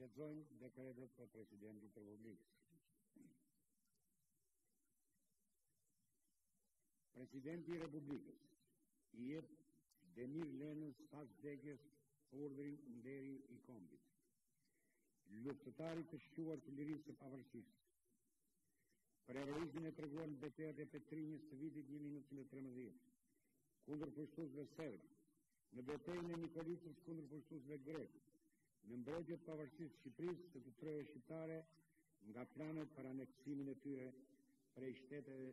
Lexojmë dekretet e presidentit të Republikës. Presidenti i Republikës i jep Demir Lenës pas vdekjes urdhrin nderi i kombit. Luftëtarit të shquar të lirisë të pavarësisë, Për heroizmin e treguar në betejat e Petrinjës së vitit 1913, kundër pushtuesve serbë, në betejën e Nikolicës kundër pushtuesve grekë, në mbrojtje të pavarësisë së Shqipërisë dhe të trojeve shqiptare nga planet për aneksimin e tyre prej shteteve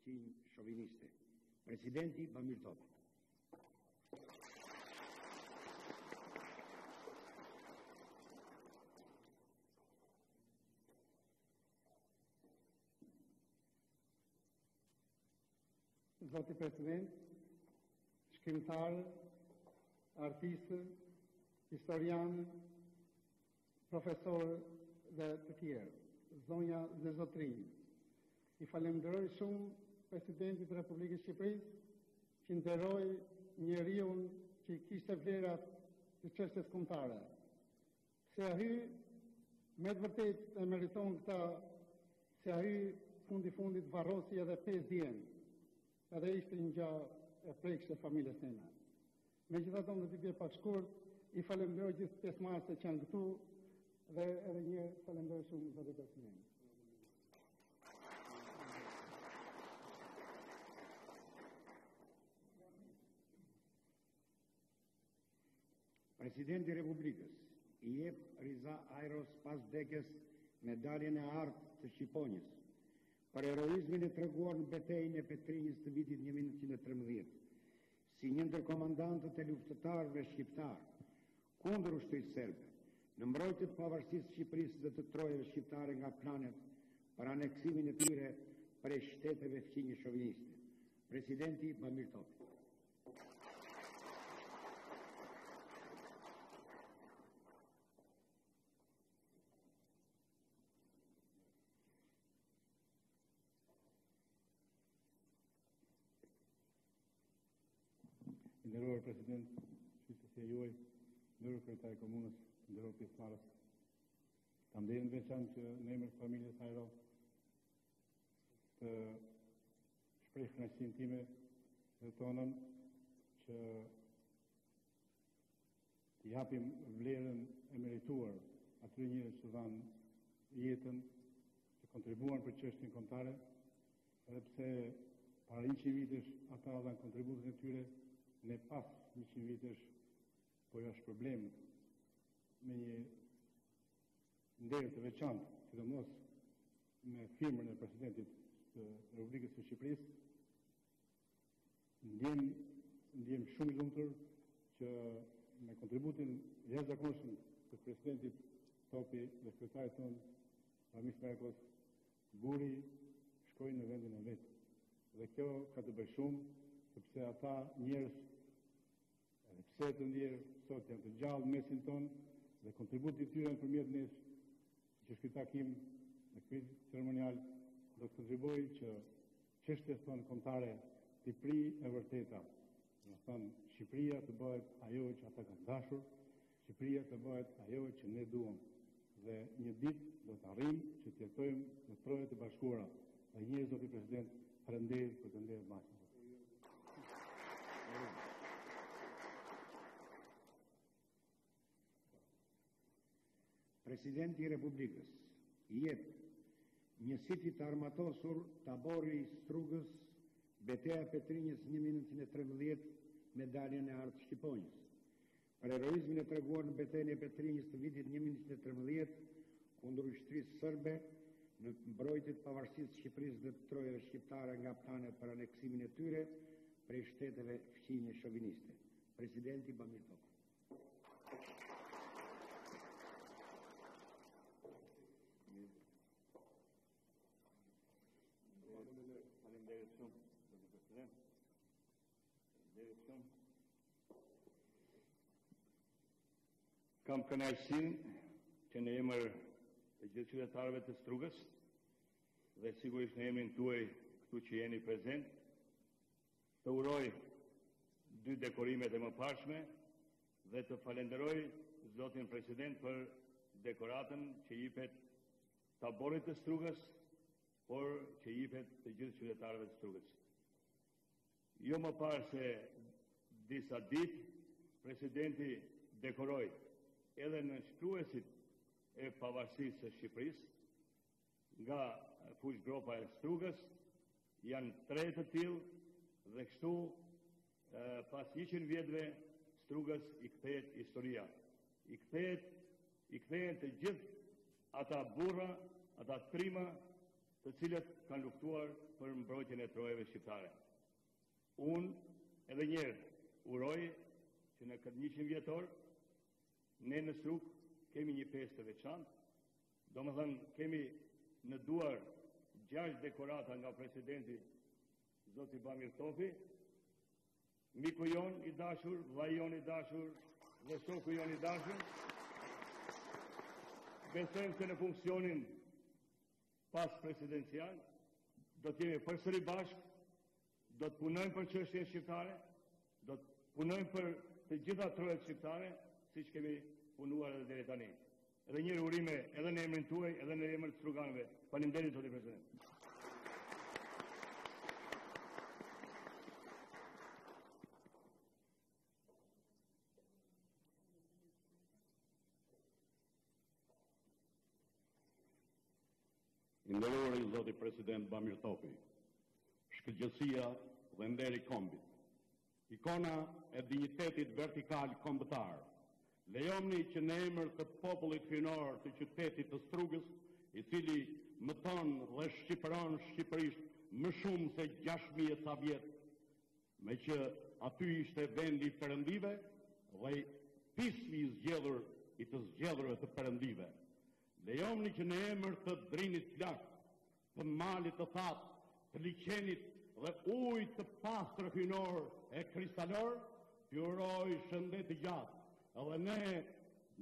fqinje shoviniste, Presidenti Bamir Topi. Zoti President, shkrimtarë, artistë, historianë, profesorë dhe të tjerë, zonja dhe zotërinj. I falemnderoj shumë Presidentit të Republikës së Shqipërisë që nderoi njeriun që i kishte vlerat të çështjes kombëtare. Se ai me të vërtetë e meriton këtë, se ai fundi fundit varrosi edhe pesë djem, edhe ishte një gja e prekshme e familjes seme Megjithatë unë do t'i bie pak shkurt, i falenderoj gjithë pjesëmarrësit që janë këtu dhe edhe një falenderoj shumë zotë Gosmeni. Presidenti i Republikës i jep Riza Ajros pas vdekjes medaljen e artë të Shqiponjës për heroizmin e treguar në betejën e Petrinjës të vitit 1913. si një ndër komandantët e luftëtarëve shqiptarë kundër ushtrisë serbe, në mbrojtje të pavarësisë së Shqipërisë dhe të trojeve shqiptare nga planet për aneksimin e tyre prej shteteve fqinje shoviniste. Presidenti Bamir Topi. I nderuar president, shkëlqesia juaj, nderuar kryetar i komunës, nderuar pjesëmarrës. Kam nderin e veçantë që në emër të familjes Ajro të shpreh kënaqësinë time dhe tonën që t'i japim vlerën e merituar atyre njerëzve që dhanë jetën, që kontribuan për çështjen kombëtare, edhe pse para 100 vitesh ata dhanë kontributin e tyre, ne pas 100 vitesh po i përshëndesim me një nder të veçantë, sidomos me firmën e presidentit të Republikës së Shqipërisë, Ndihem, ndihem shumë i lumtur që me kontributin e jashtëzakonshëm të presidentit Topi dhe kryetarit tonë Ramiz Merkos, guri shkoi në vendin e vet. Dhe kjo ka të bëjë shumë sepse ata njerëz Edhe pse të ndjerë sot janë të gjallë në mesin tonë dhe kontributi i tyre nëpërmjet nesh, siç është ky takim dhe ky ceremonial do të kontribuojë që çështjes tonë kombëtare t'i prijë e vërteta. Domethënë Shqipëria të bëhet ajo që ata kanë dashur, Shqipëria të bëhet ajo që ne duam dhe një ditë do të arrijmë që të jetojmë në troje të bashkuara. Dhe njëherë zoti president, faleminderit për të ndërë masën. Presidenti i Republikës i jep njësitit të armatosur Tabori i Strugës Beteja e Petrinjës 1913 medaljen e artë të Shqiponjës. për heroizmin e treguar në betejën e Petrinjës të vitit 1913 kundër ushtrisë sërbe në mbrojtje të pavarësisë së Shqipërisë dhe të trojeve shqiptare nga planet për aneksimin e tyre prej shteteve fqinje shoviniste. Presidenti Bamir Topi. Kam kënaqësinë që në emër të gjithë qytetarëve të Strugës dhe sigurisht në emrin tuaj këtu që jeni prezent, të uroj dy dekorimet e mëparshme dhe të falenderoj zotin president për dekoratën që jipet taborit të Strugës, por që jipet të gjithë qytetarëve të Strugës. Jo më parë se disa ditë, presidenti dekoroi edhe nënshkruesit e pavarësisë së Shqipërisë, nga fushëgropa e Strugës, janë tre të tillë dhe kështu pas 100 vjetëve Strugës i kthehet historia. I kthehet i kthehen të gjithë ata burra, ata trima të cilët kanë luftuar për mbrojtjen e trojeve shqiptare. Unë edhe njëherë uroj që në këtë njëqindvjetor, ne në Strugë kemi një festë të veçantë, domethënë kemi në duar gjashtë dekorata nga presidenti Zoti Bamir Topi, miku jonë i dashur, vëlla jonë i dashur, dhe shoku jonë i dashur, besojmë se në funksionin pas presidencial, do të jemi përsëri bashkë, do të punojmë për çështjen shqiptare, do të punojmë për të gjitha trojet shqiptare, siç kemi punuar edhe deri tani. Edhe njëherë urime edhe në emrin tuaj, edhe në emrin e struganëve. Faleminderit zoti president. I nderuari zoti president Bamir Topi, shkëlqësia dhe nderi i kombit, ikona e dinjitetit vertikal kombëtar, lejomni që në emër të popullit hyjnor të qytetit të Strugës, i cili mëton dhe shqipëron shqipërisht më shumë se 6000 e ca vjet, Meqë aty ishte vendi i perëndive dhe fisi i zgjedhur i të zgjedhurve të perëndive. Lejomni që në emër të Drinit plak, të Malit të Thatë, të liqenit dhe ujit të pastër hyjnor e kristalor, t'ju uroj shëndet të gjatë, Edhe ne,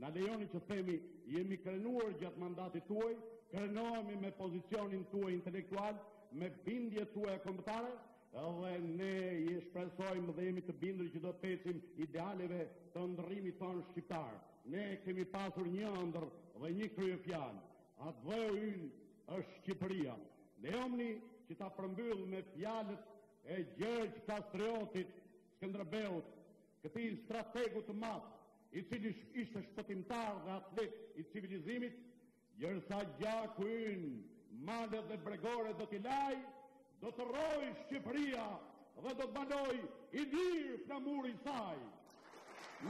na lejoni që të themi, jemi krenuar gjatë mandatit tuaj, krenohemi me pozicionin tuaj intelektual, me bindjet tuaja kombëtare, dhe ne shpresojmë dhe jemi të bindur që do të ecim idealeve të ëndërrimit tonë shqiptar. Ne kemi pasur një ëndërr dhe një kryefjalë. Atdheu ynë është Shqipëria. Lejomni që ta përmbyll me fjalët e Gjergj Kastriotit, Skënderbeut, Këtij strategu të madh, i cili ishte shpëtimtar dhe atlet i civilizimit, gjersa gjaku ynë, malet dhe bregore do t'i lajë, do të rrojë Shqipëria dhe do të valojë i lirë flamuri i saj.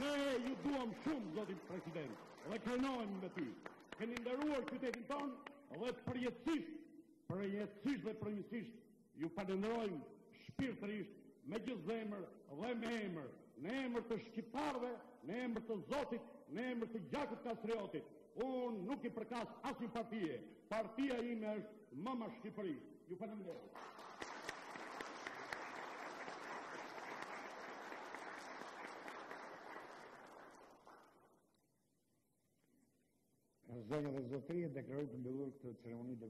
Ne ju duam shumë, zoti president, dhe krenohemi me ty. Keni nderuar qytetin tonë dhe përjetësisht, përjetësisht dhe përjetësisht Ju falenderojmë shpirtërisht me gjithë zemër dhe me emër, në emër të shqiptarëve, në emër të Zotit, në emër të gjakut kastriotit. Unë nuk i përkas asnjë partie. Partia ime është Mama Shqipëri. Ju faleminderit. Zonja dhe zotërinj e deklaroj të mbyllur këtë ceremoni dhe